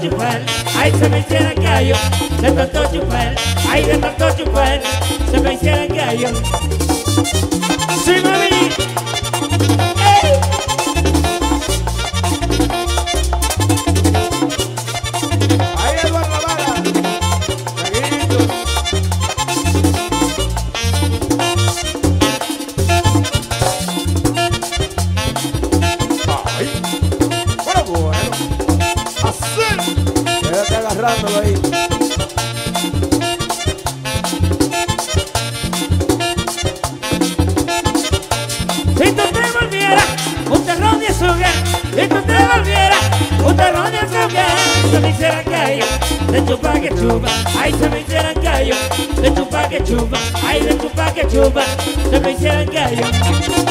chupar, ay se me hiciera callo, de tanto chupar, ay de tanto chupar, se me hiciera callo. Sí, mami. Juba, let me tell you.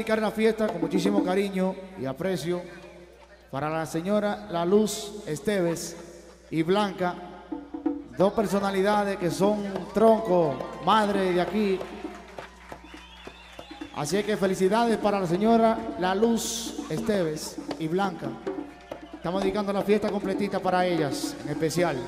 dedicar una fiesta con muchísimo cariño y aprecio para la señora La Luz Esteves y Blanca, dos personalidades que son tronco, madre de aquí. Así que felicidades para la señora La Luz Esteves y Blanca. Estamos dedicando la fiesta completita para ellas, en especial.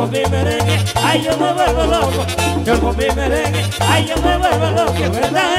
con mi merengue, ay yo me vuelvo loco, yo con mi merengue, ay yo me vuelvo loco, ¿verdad?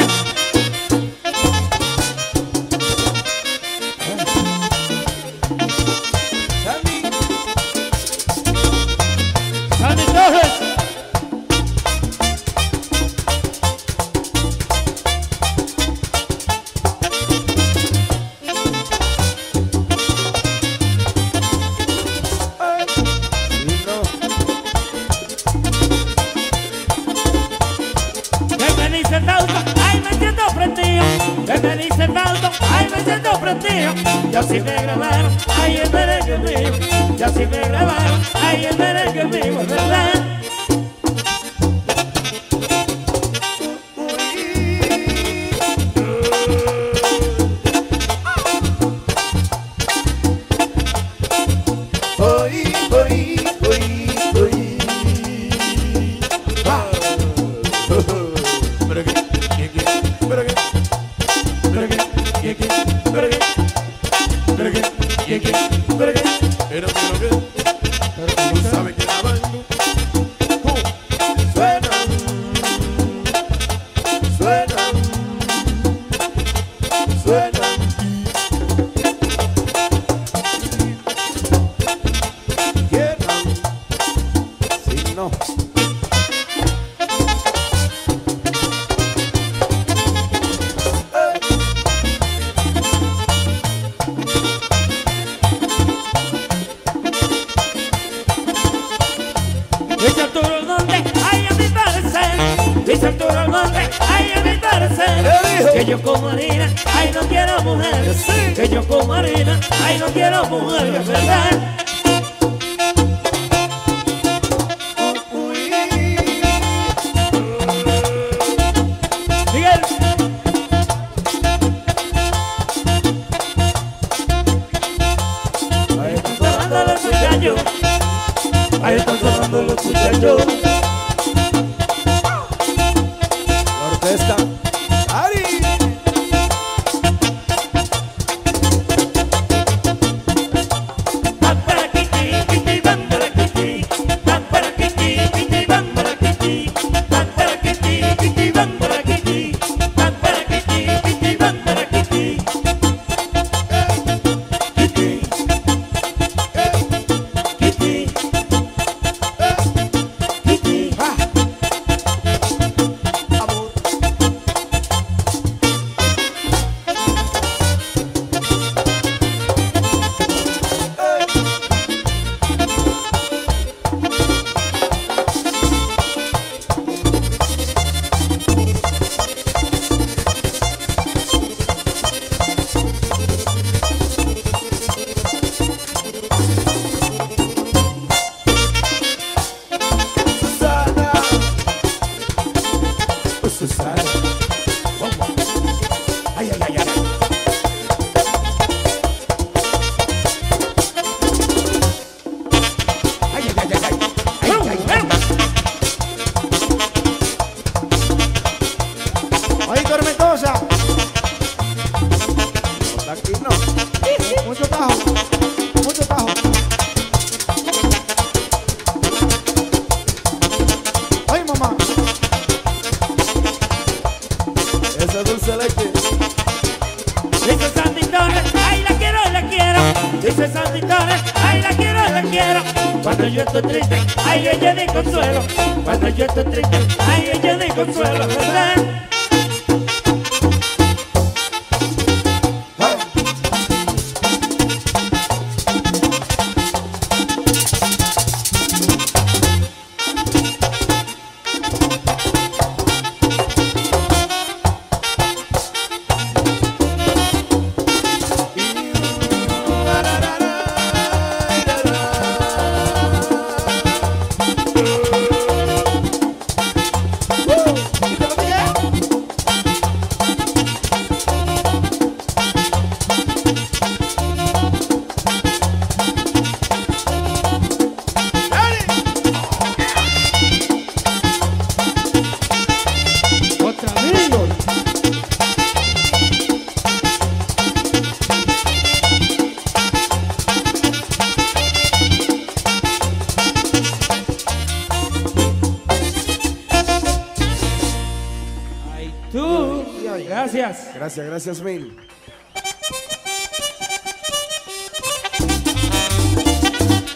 Gracias, gracias mil.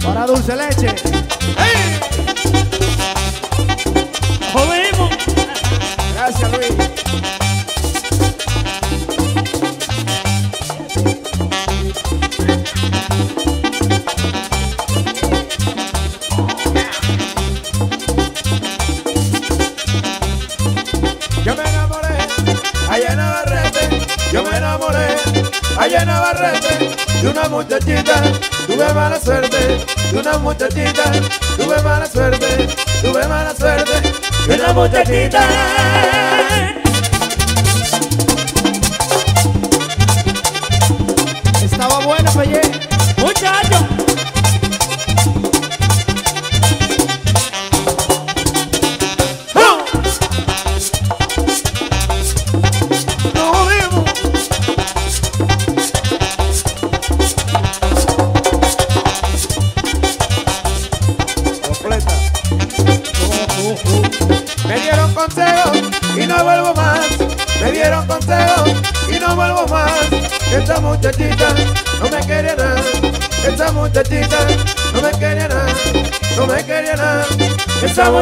Para dulce leche. ¡Hey! tuve mala suerte, tuve mala suerte, de la muchachita.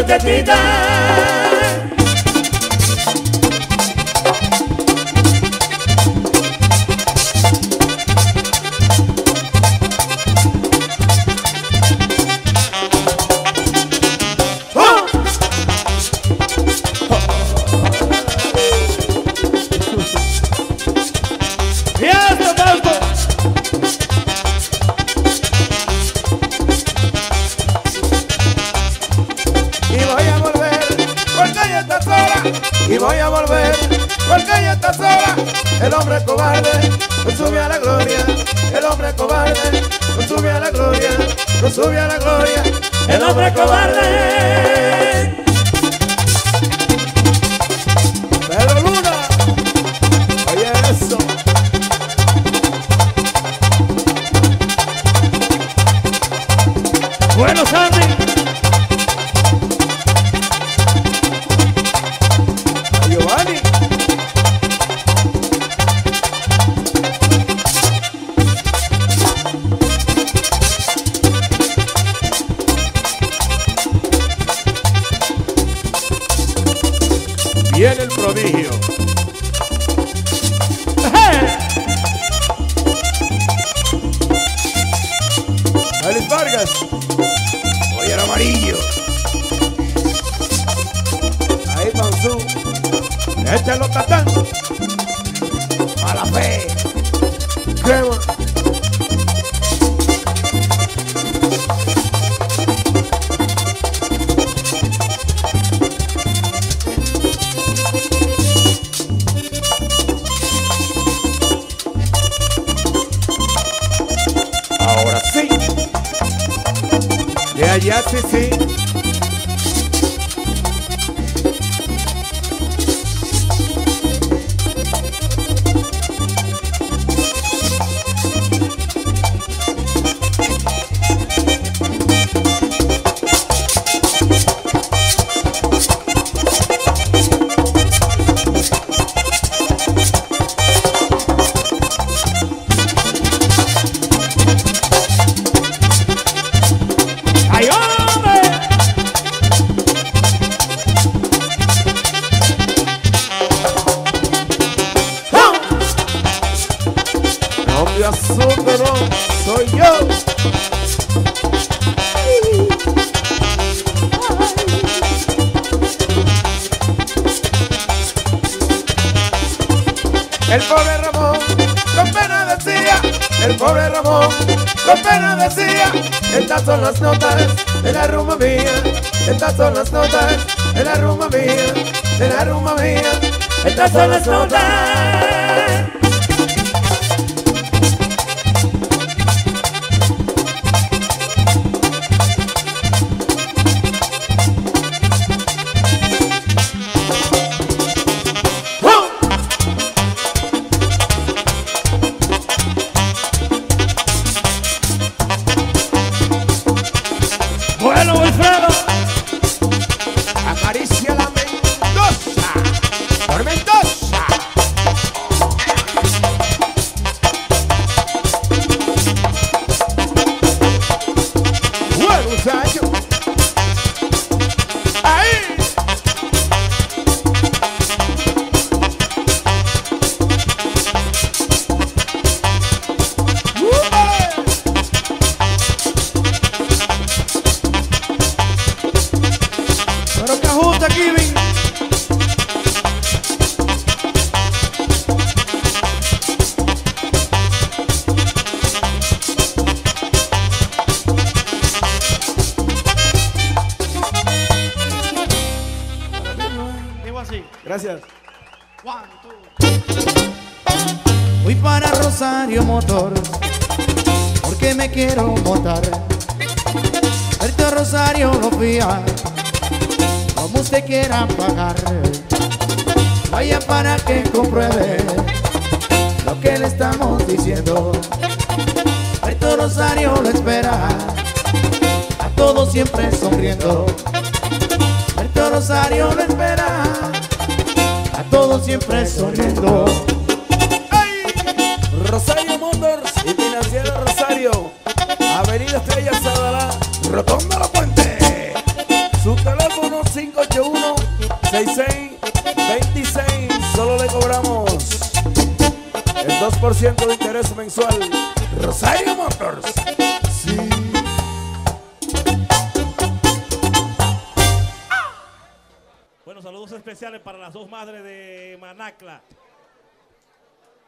toda a vida sube a la gloria el hombre cobarde. Vamos não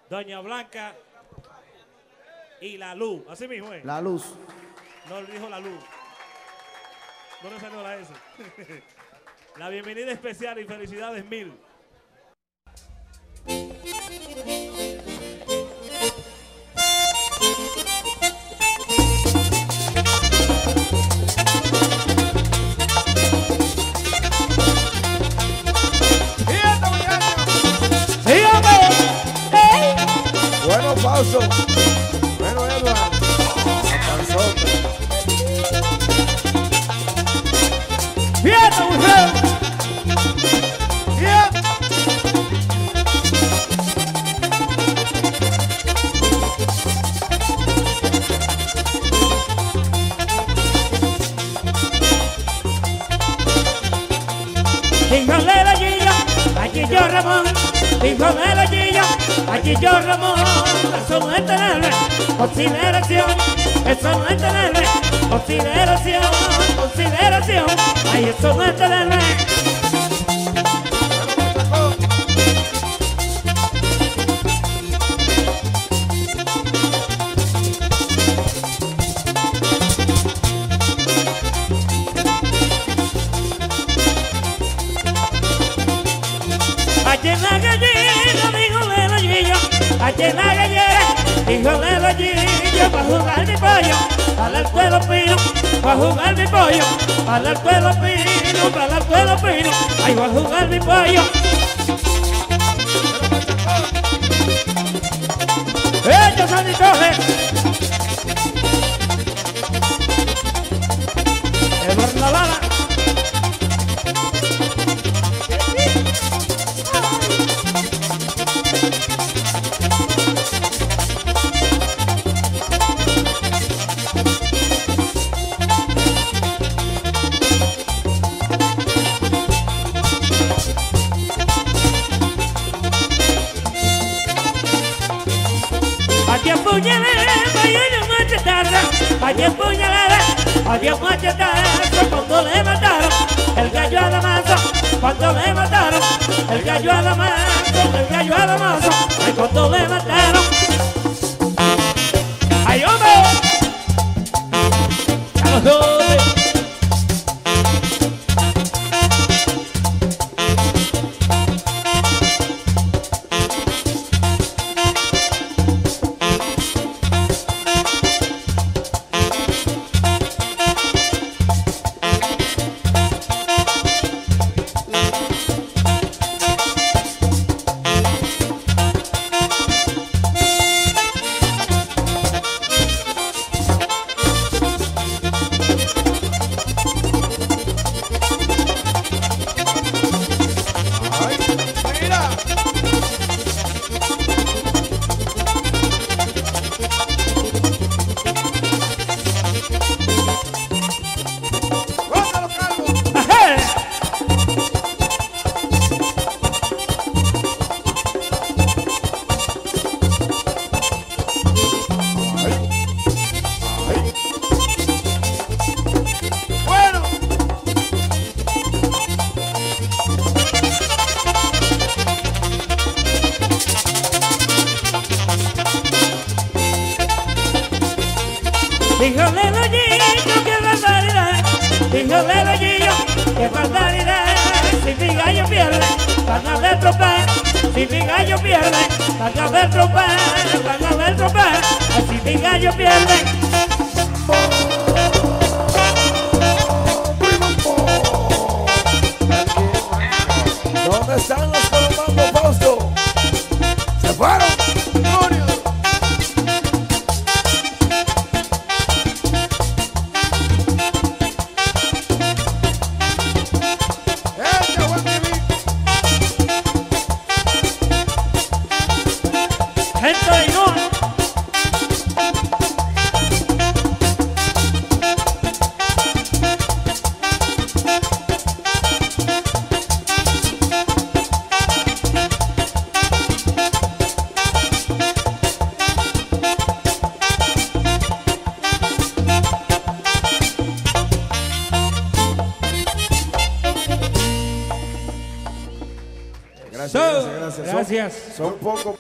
Doña Blanca y la luz. Así mismo es. La luz. No le dijo la luz. ¿Dónde salió la S? la bienvenida especial y felicidades mil. Gracias, gracias, gracias. Son- Gracias. Son poco.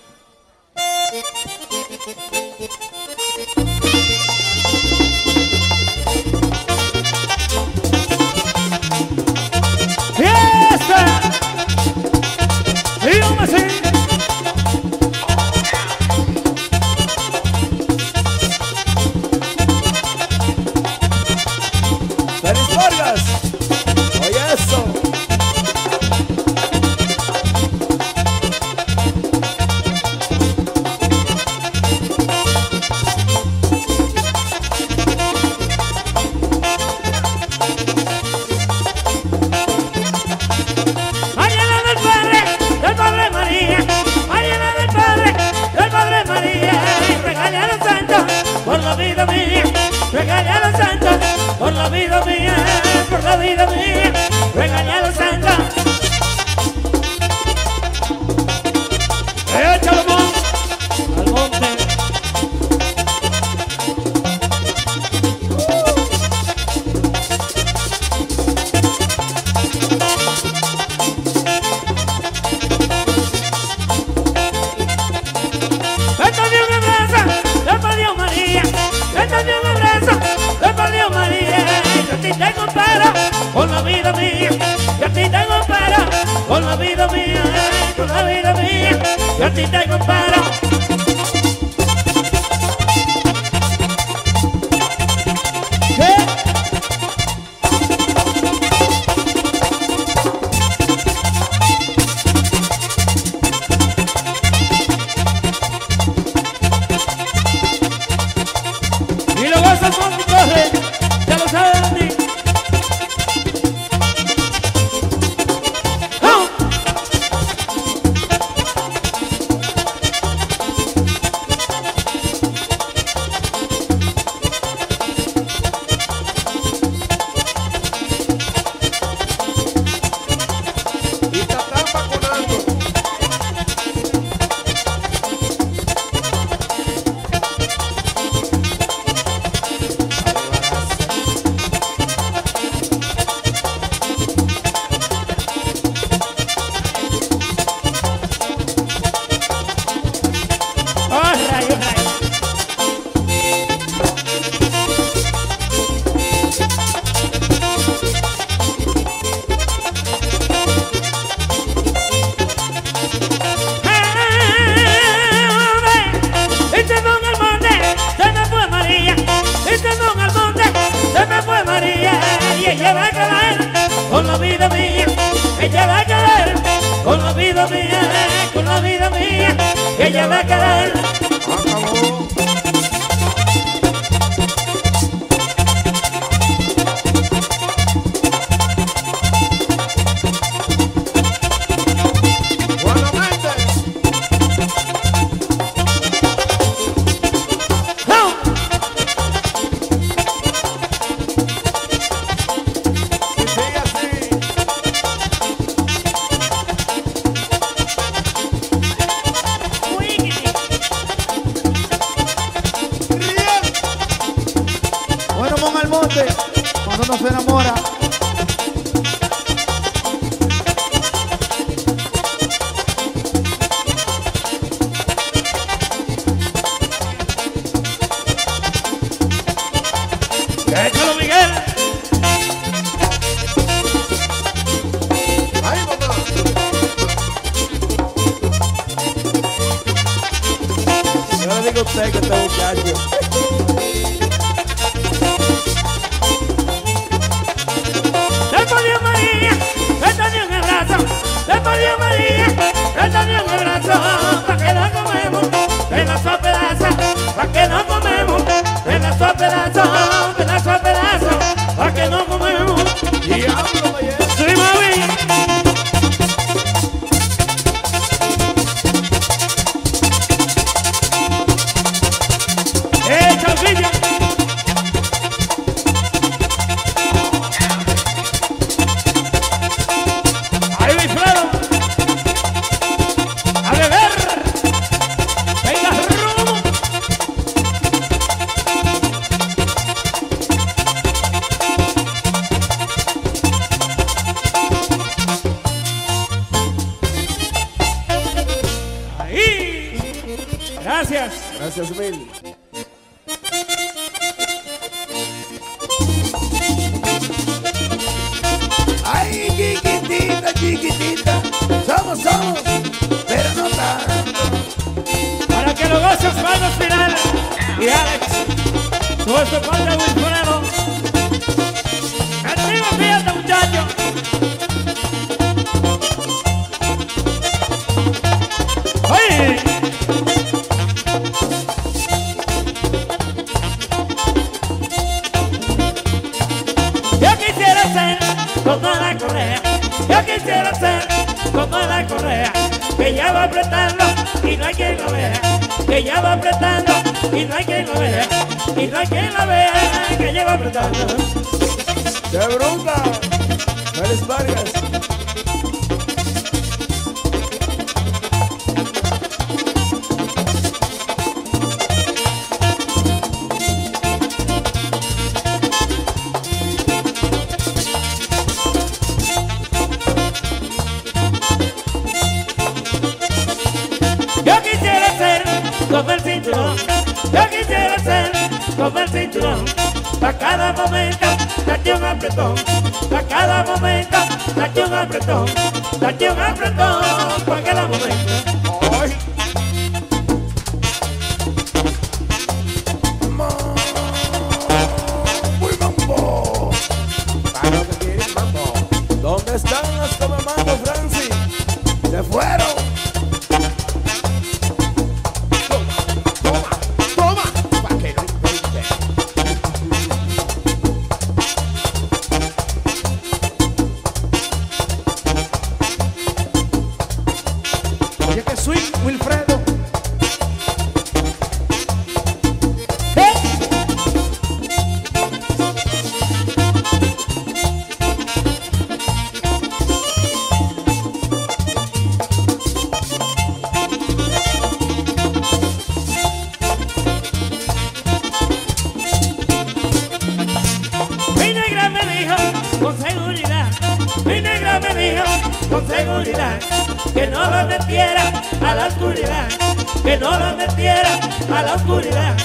que no los metiera a la oscuridad,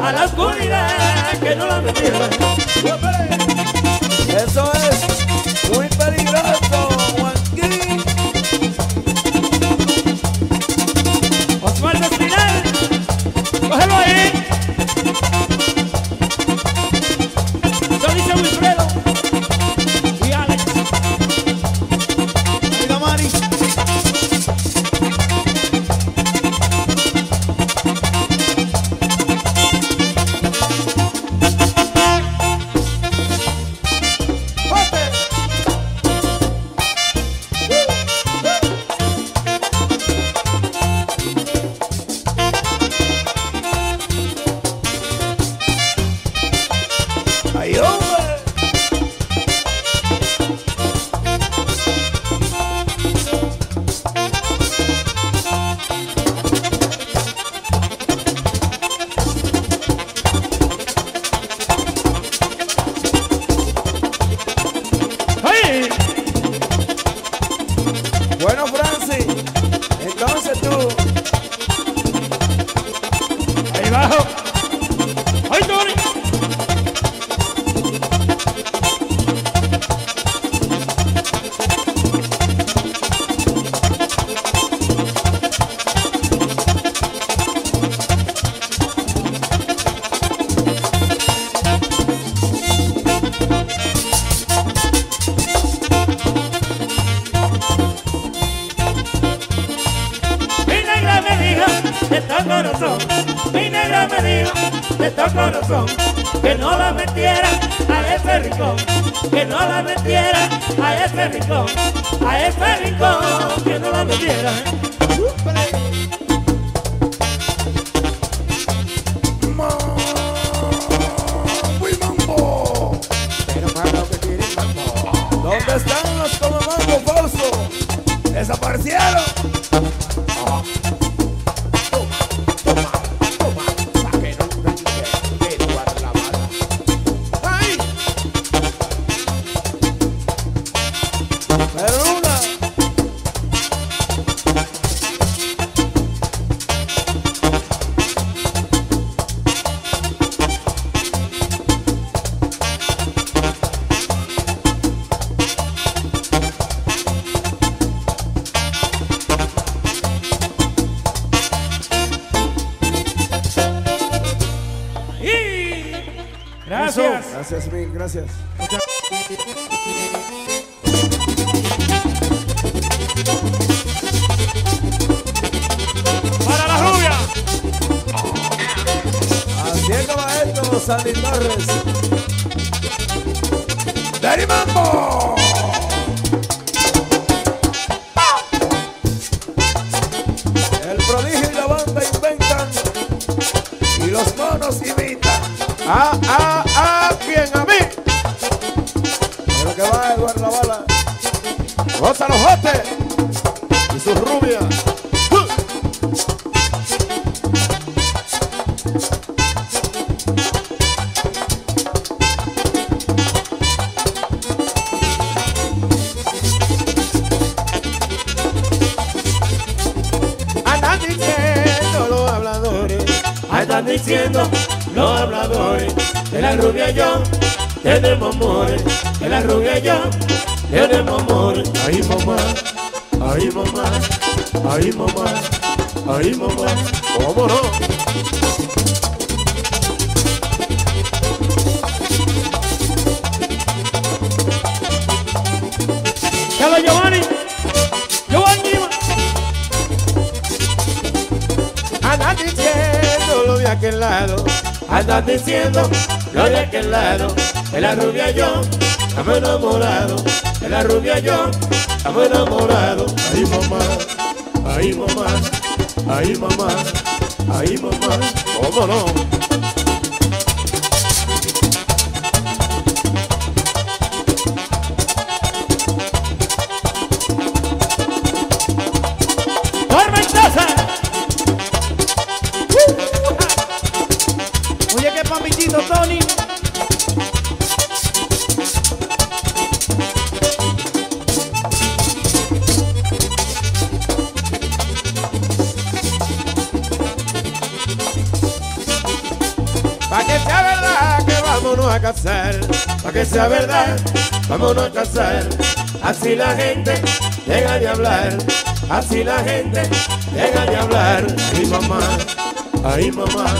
a la oscuridad. por cielo. cuidado. Ay, mamá, ay, mamá, ay, mamá, ay, mamá, cómo no. a casar, para que sea verdad, vámonos a casar. Así la gente deja de hablar, así la gente deja de hablar. Ay mamá, ay mamá,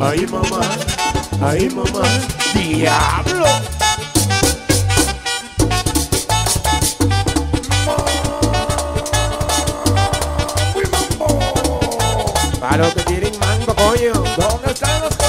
ay mamá, ay mamá, diablo. Para los que tienen mango, coño, ¿dónde están los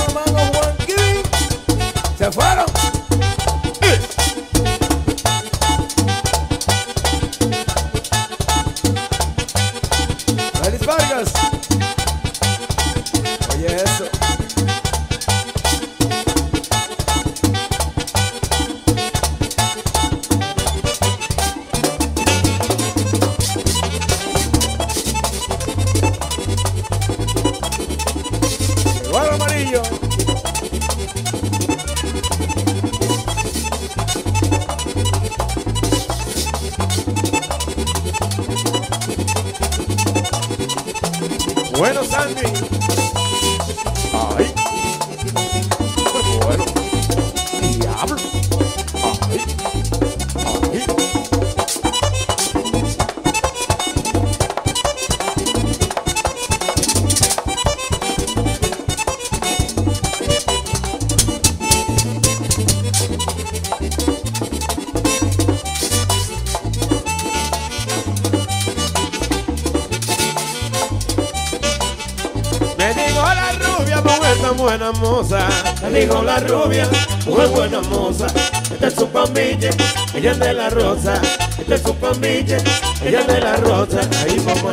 muy buena moza. Este es su pamille, ella es de la rosa. Este es su pamille, ella es de la rosa. Ay mamá,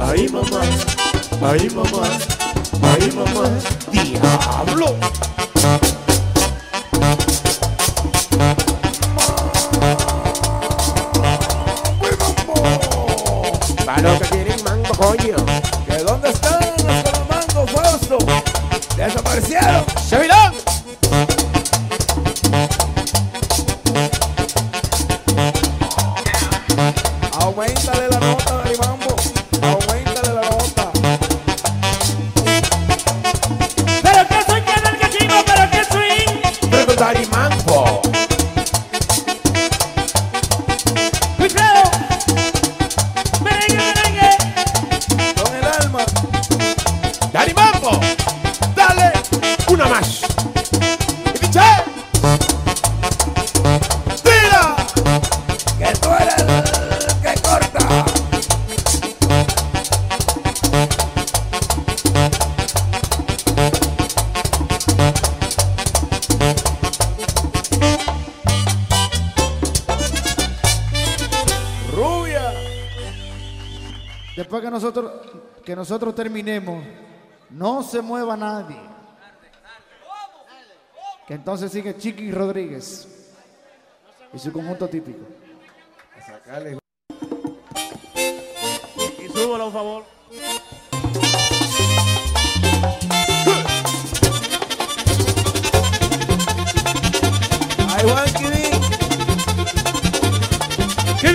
ay mamá, ay mamá, ay mamá. Diablo. Para los que quieren mango, coño. Se mueva nadie. Que entonces sigue Chiqui Rodríguez y su conjunto típico. Y súbelo, por favor. Ay, Juan Kidín. ¡Qué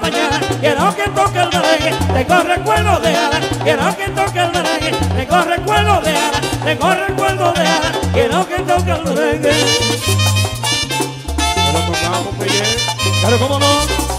mañana. Quiero que toque el merengue, tengo recuerdo de Ana. Quiero que toque el merengue, tengo recuerdo de Ana. Tengo recuerdo de Ana. Quiero que toque el merengue. Pero tocamos, Pelle. Pero cómo no.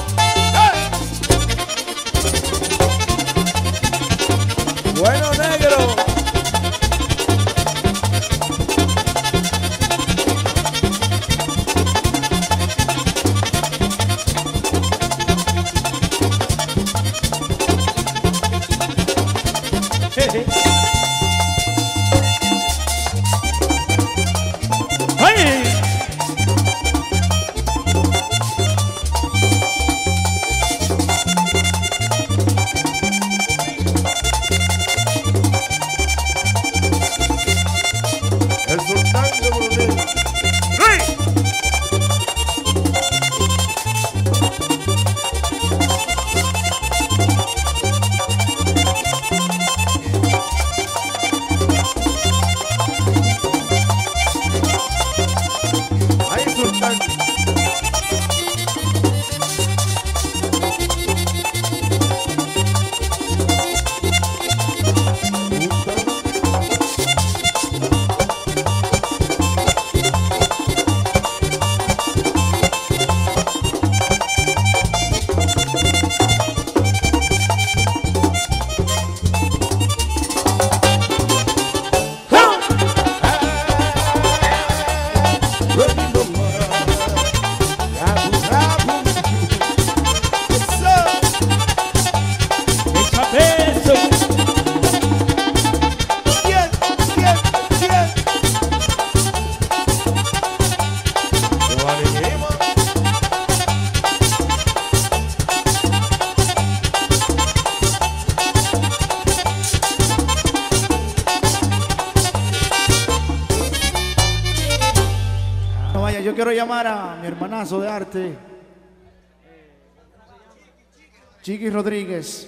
Rodríguez,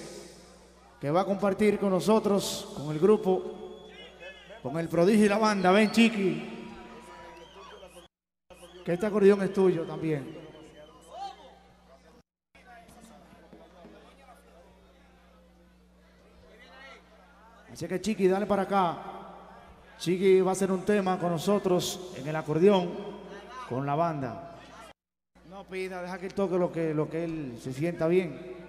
que va a compartir con nosotros, con el grupo, con el prodigio y la banda. Ven, Chiqui. Que este acordeón es tuyo también. Así que Chiqui, dale para acá. Chiqui va a hacer un tema con nosotros en el acordeón, con la banda. No pida, deja que él toque lo que, lo que él se sienta bien.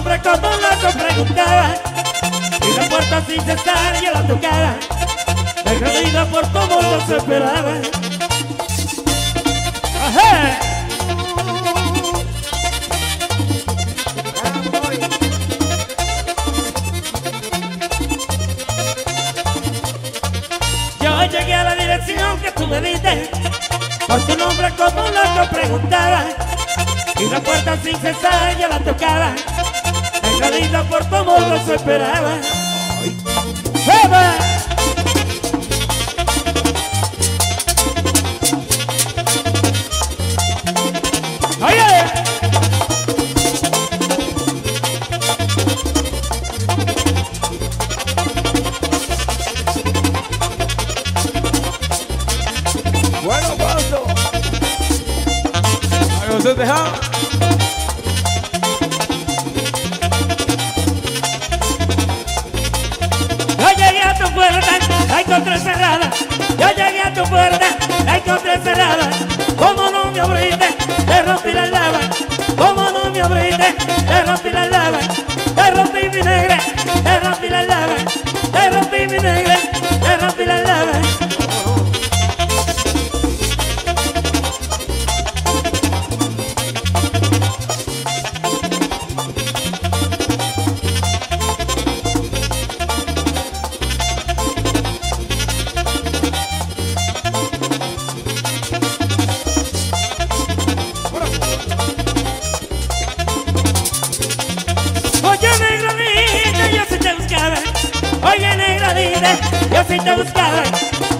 hombre como un loco preguntaba Y la puerta sin cesar yo la tocaba Agredida por como no se esperaba ¡Ajé! llegué a la dirección que tú me diste Por tu nombre como un loco preguntaba Y la puerta sin cesar yo la tocaba Nunca linda por tu amor no se esperaba.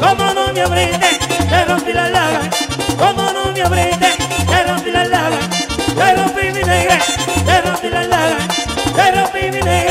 Como no me abriste, te rompí la laga. Como no me abriste, te rompí la laga. Te rompí mi negra, te rompí la laga. Te rompí mi negra.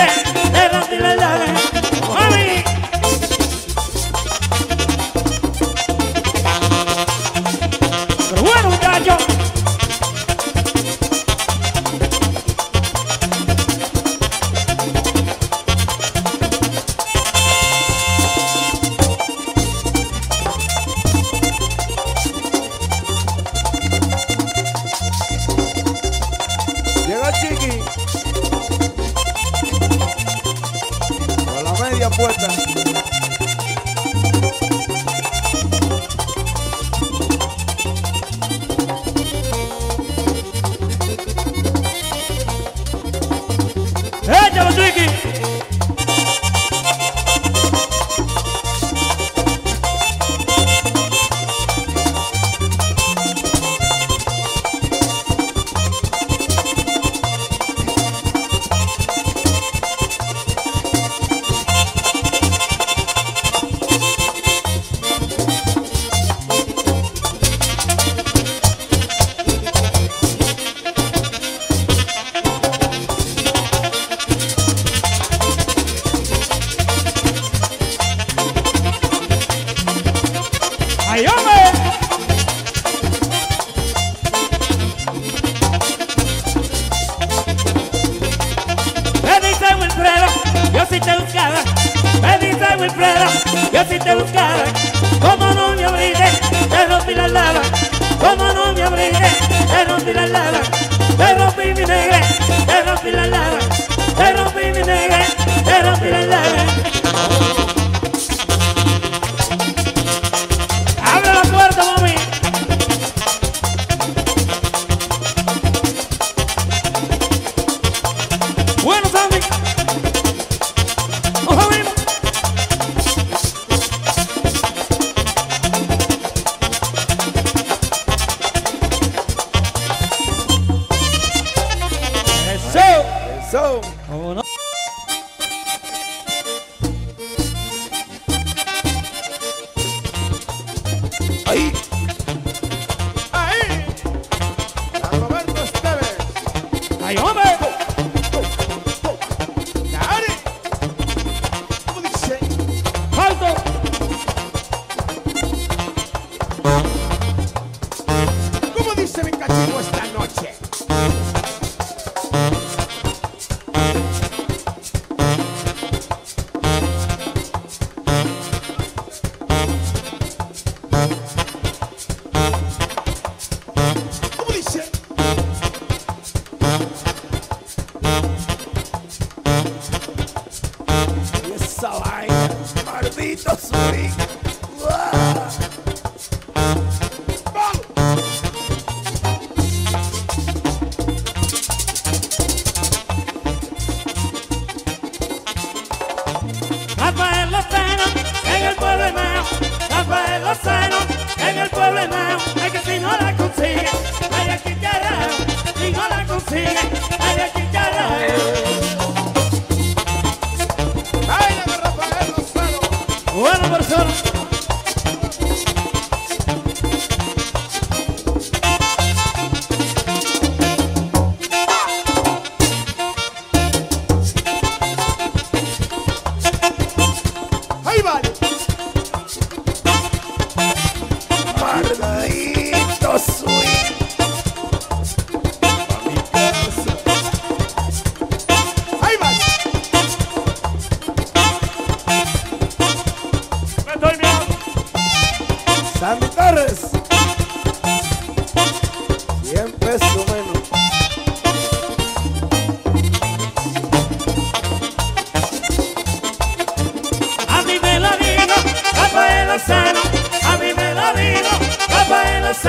coming.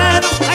Rafael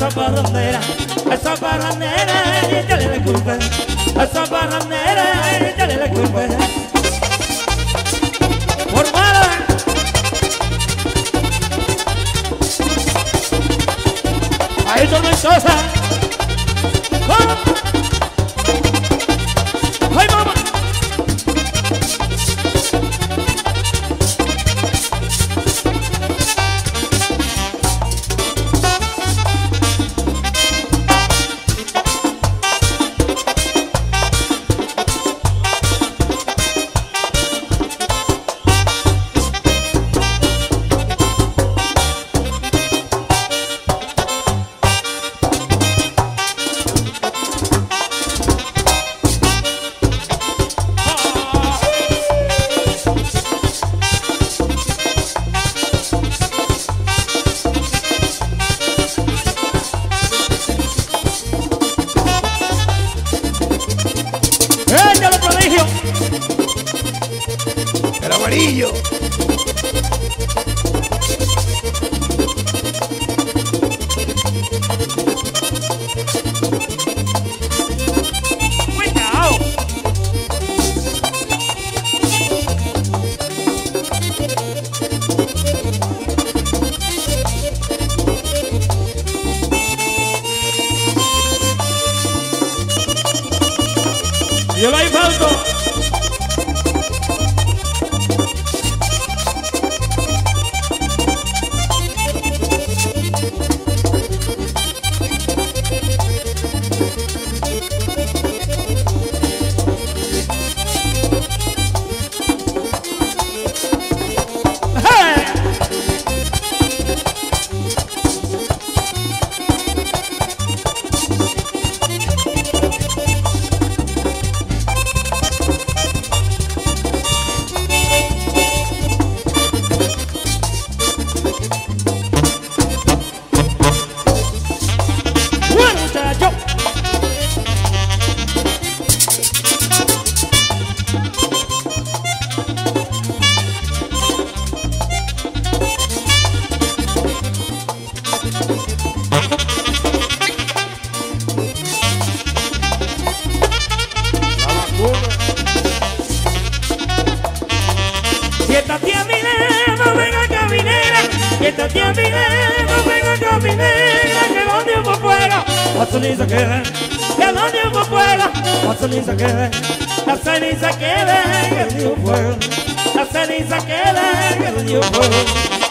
esa parrandera. Esa parrandera. Y echarle la culpa esa parrandera. cereza que the new world. I said it's a killer new world.